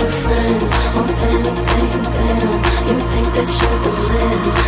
your friend or anything down. You think that you're the man.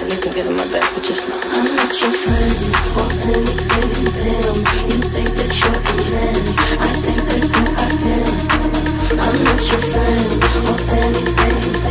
I'm not your friend, or anything. You think that you're the man, I think that's how I feel. I'm not your friend, or anything.